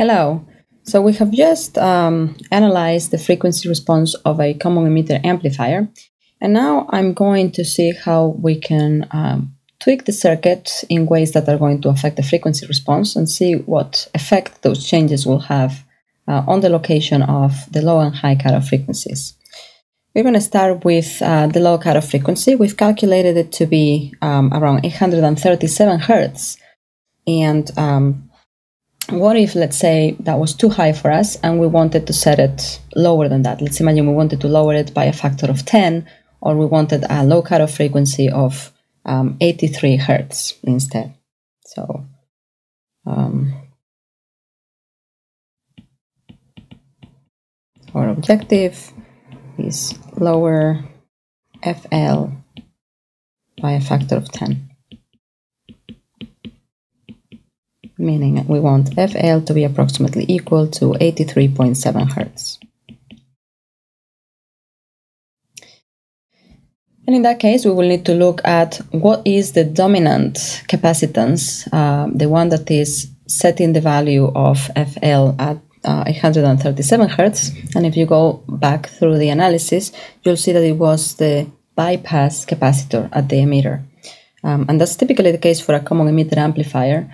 Hello. So we have just um, analyzed the frequency response of a common emitter amplifier. And now I'm going to see how we can um, tweak the circuit in ways that are going to affect the frequency response and see what effect those changes will have uh, on the location of the low and high cutoff frequencies. We're going to start with uh, the low cutoff frequency. We've calculated it to be um, around 837 hertz. And um, what if, let's say, that was too high for us and we wanted to set it lower than that? Let's imagine we wanted to lower it by a factor of 10, or we wanted a low cutoff frequency of um, 83 hertz instead. So, um, our objective is lower FL by a factor of 10. Meaning we want FL to be approximately equal to 83.7 Hertz. And in that case, we will need to look at what is the dominant capacitance, uh, the one that is setting the value of FL at uh, 837 Hertz. And if you go back through the analysis, you'll see that it was the bypass capacitor at the emitter. Um, and that's typically the case for a common emitter amplifier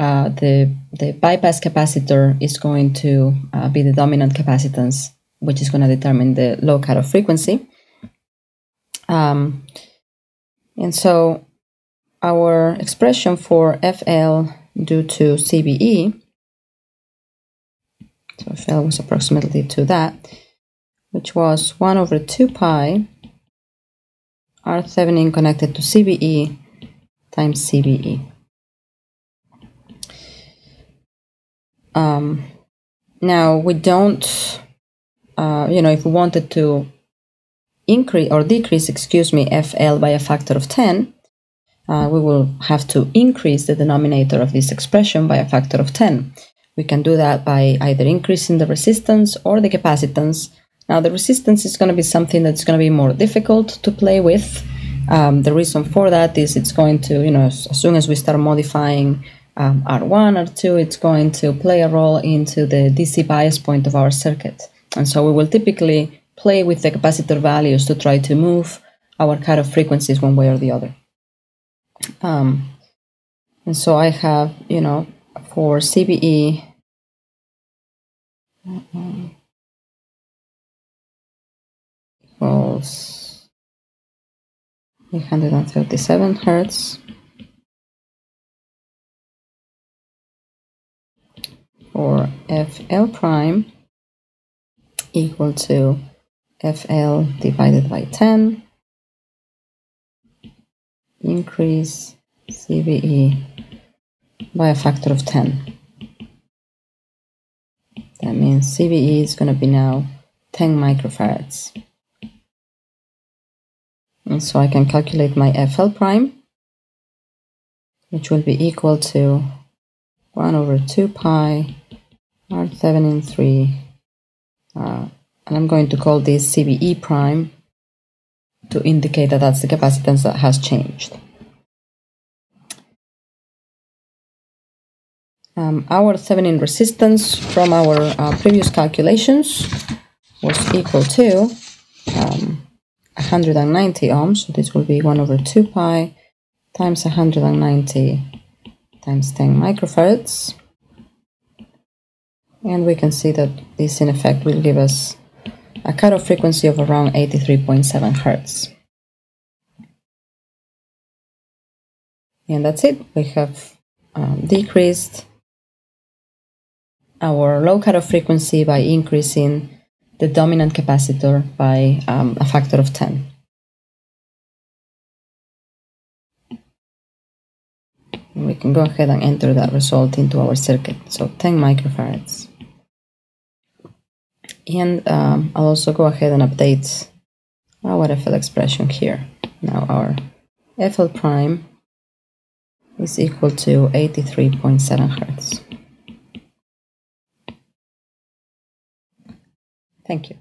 uh, the, the bypass capacitor is going to uh, be the dominant capacitance, which is going to determine the low cutoff frequency. Um, and so our expression for FL due to CBE, so FL was approximately to that, which was 1 over 2 pi R Thevenin connected to CBE times CVE. Um, now we don't, uh, you know, if we wanted to increase or decrease, excuse me, FL by a factor of 10, uh, we will have to increase the denominator of this expression by a factor of 10. We can do that by either increasing the resistance or the capacitance. Now, the resistance is going to be something that's going to be more difficult to play with. Um, the reason for that is it's going to, you know, as, as soon as we start modifying um, R1, R2, it's going to play a role into the DC bias point of our circuit. And so we will typically play with the capacitor values to try to move our cutoff frequencies one way or the other. Um, and so I have, you know, for CBE, equals 837 hertz for FL prime equal to FL divided by 10 increase CVE by a factor of 10. That means CVE is going to be now 10 microfarads. And so I can calculate my FL prime, which will be equal to 1 over 2 pi R7 3. Uh, and I'm going to call this CVE prime to indicate that that's the capacitance that has changed. Um, our Thevenin resistance from our uh, previous calculations was equal to um, 190 ohms, so this will be 1 over 2 pi times 190 times 10 microfarads. And we can see that this in effect will give us a cutoff frequency of around 83.7 Hertz. And that's it. We have um, decreased our low cutoff frequency by increasing the dominant capacitor by um, a factor of 10. And we can go ahead and enter that result into our circuit. So 10 microfarads. And um, I'll also go ahead and update our FL expression here. Now our FL prime is equal to 83.7 Hertz. Thank you.